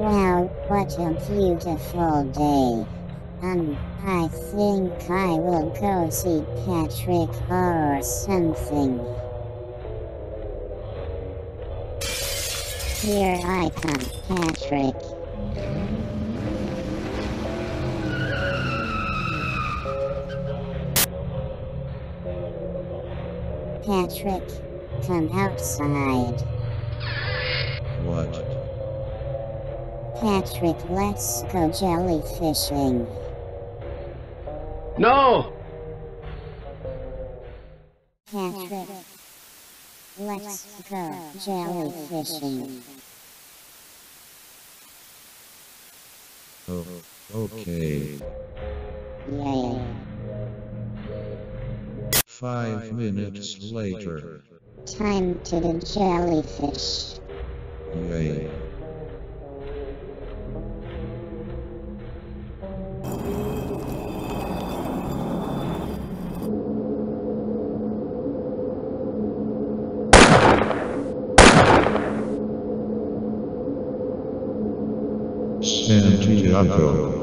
Wow, what a beautiful day. Um, I think I will go see Patrick or something. Here I come, Patrick. Patrick, come outside. What? Patrick, let's go jellyfishing. No! Patrick, let's go jellyfishing. Oh, okay. Yay. Five minutes later. Time to the jellyfish. Yay. Santiago.